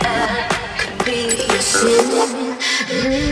I could be your sin.